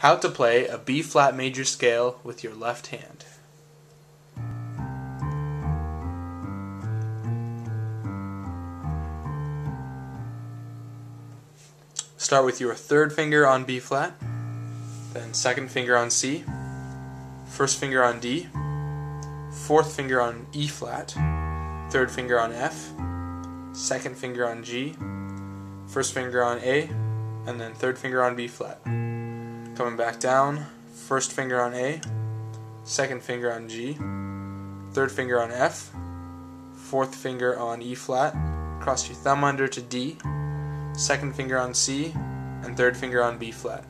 How to play a B flat major scale with your left hand. Start with your third finger on B flat, then second finger on C, first finger on D, fourth finger on E flat, third finger on F, second finger on G, first finger on A, and then third finger on B flat. Coming back down, first finger on A, second finger on G, third finger on F, fourth finger on E flat, cross your thumb under to D, second finger on C, and third finger on B flat.